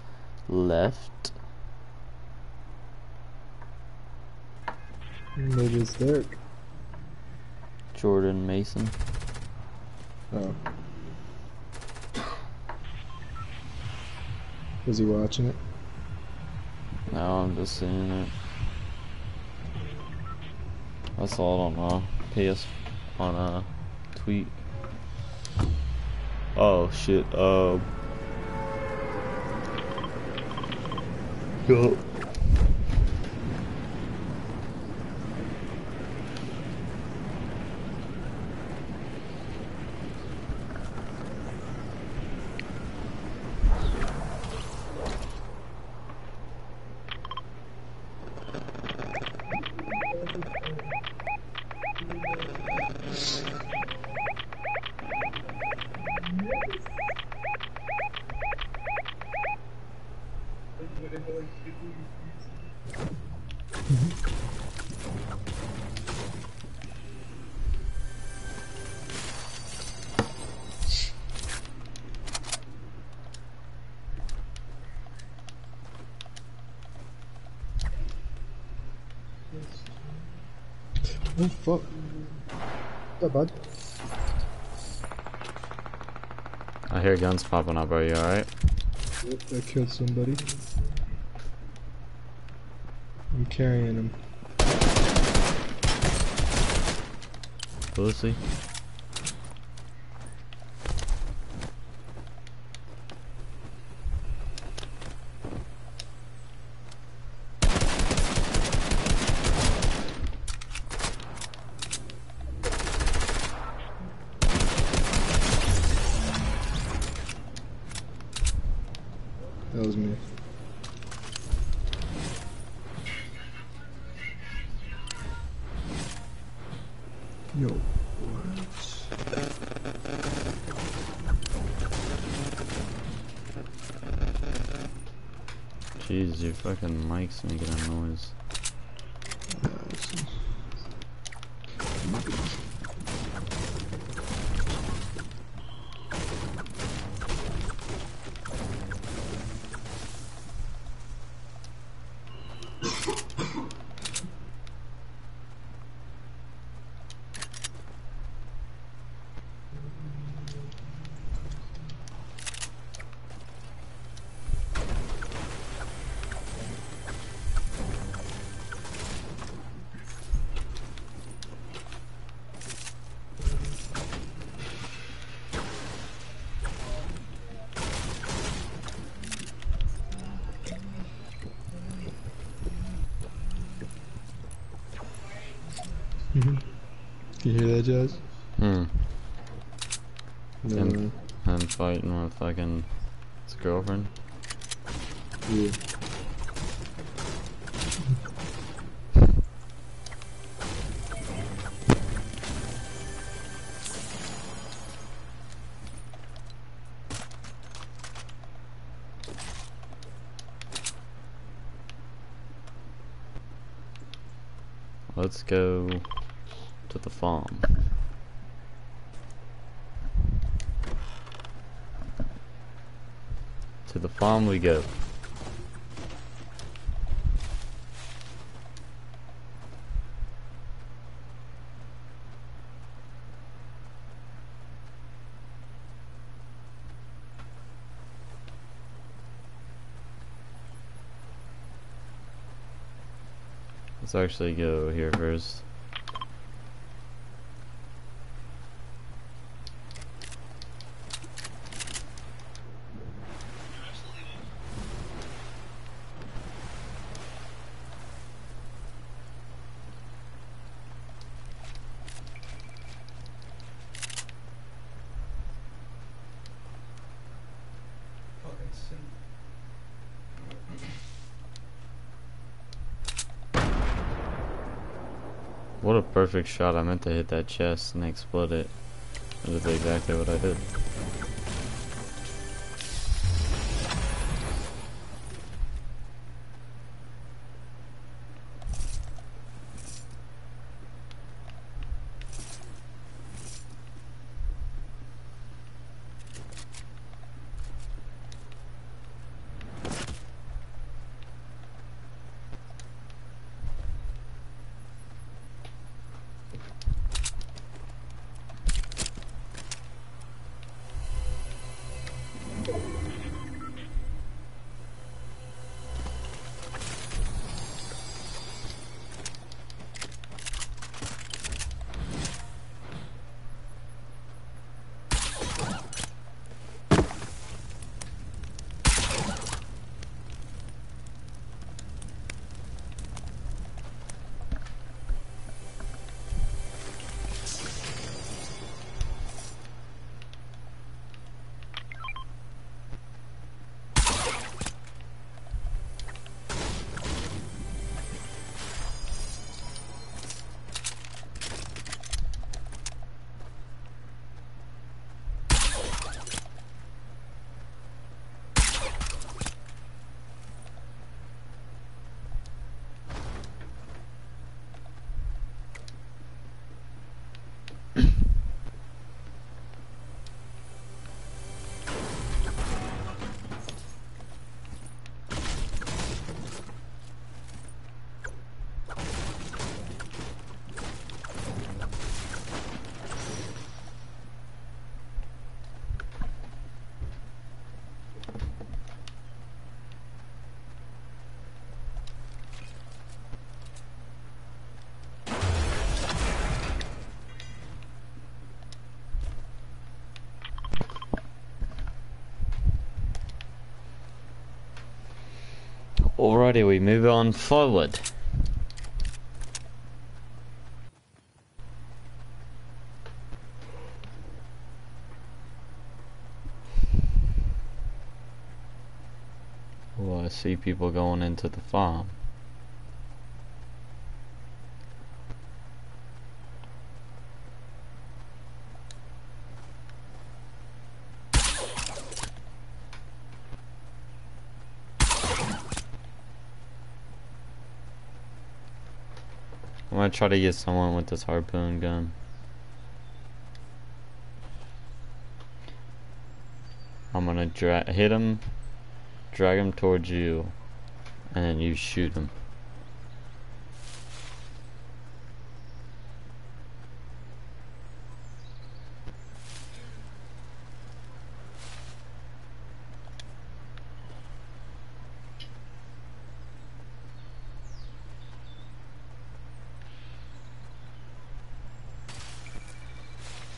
left. Maybe it's Derek. Jordan Mason. Oh. Was he watching it? No, I'm just seeing it. That's all I saw it on uh, PS on a uh, tweet. Oh shit. Um. Yup. Guns popping up. Are you alright? Yep, I killed somebody. I'm carrying him. Pussy. That was me. Yo, what? Jeez, your fucking mic's making a noise. Mhm. you hear that, Jazz? Hmm. No. I'm fighting with fucking his girlfriend. Yeah. Let's go to the farm. To the farm we go. Let's actually go here first. Fucking sin. What a perfect shot. I meant to hit that chest and explode it. That is exactly what I did. Alrighty, we move on forward. Oh, I see people going into the farm. Try to get someone with this harpoon gun. I'm gonna hit him, drag him towards you, and then you shoot him.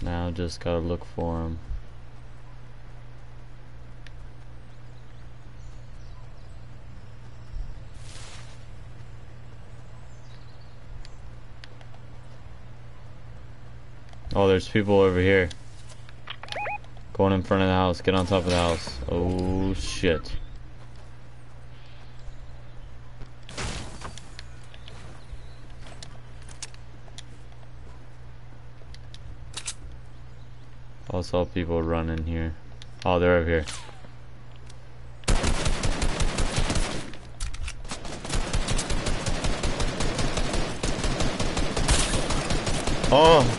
Now just gotta look for him. Oh, there's people over here. Going in front of the house. Get on top of the house. Oh, shit. I saw people running here. Oh, they're over here. Oh!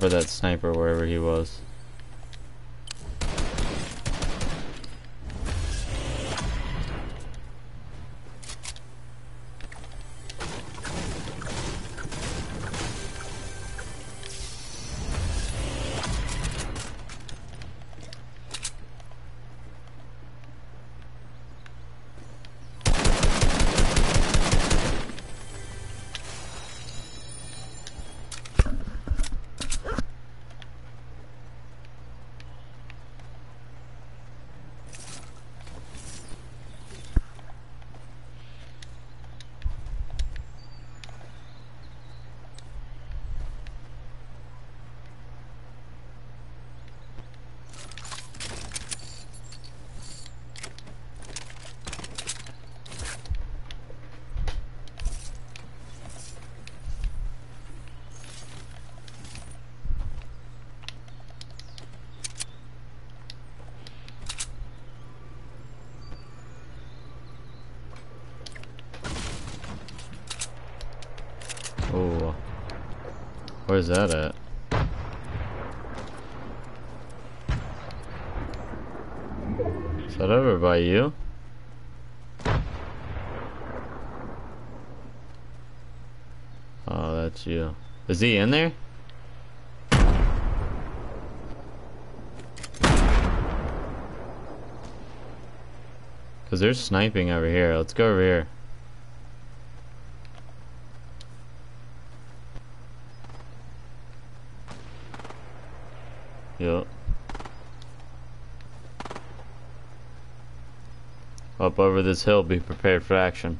That sniper wherever he was. Where's that at? Is that over by you? Oh, that's you. Is he in there? Cause they're sniping over here. Let's go over here. Yep. Up over this hill, be prepared for action.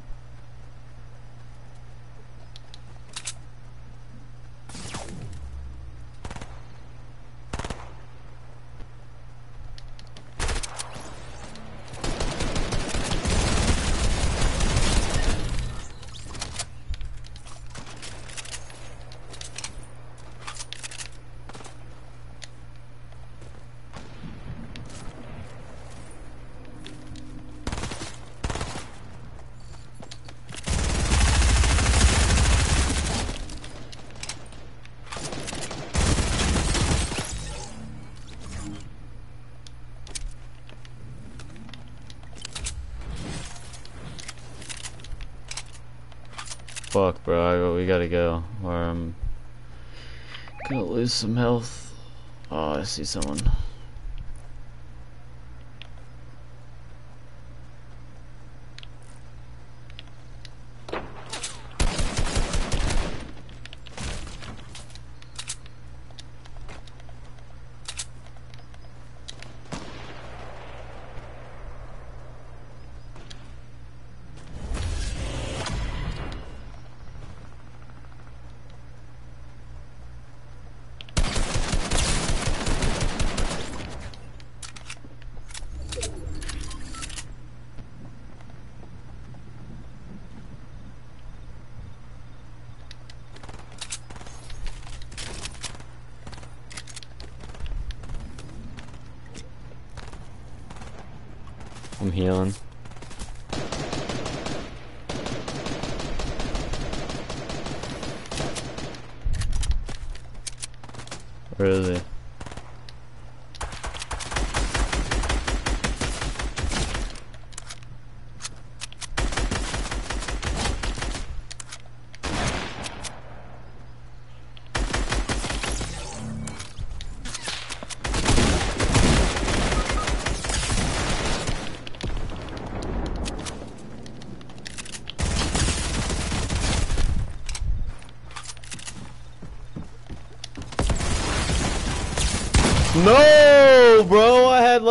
Fuck, bro, I, we gotta go, or I'm gonna lose some health. Oh, I see someone. Healing.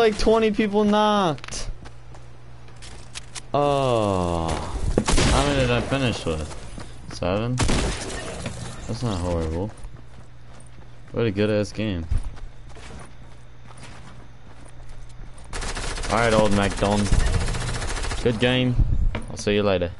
Like 20 people knocked. Oh. How many did I finish with? Seven? That's not horrible. What a good ass game. Alright, old MacDon. Good game. I'll see you later.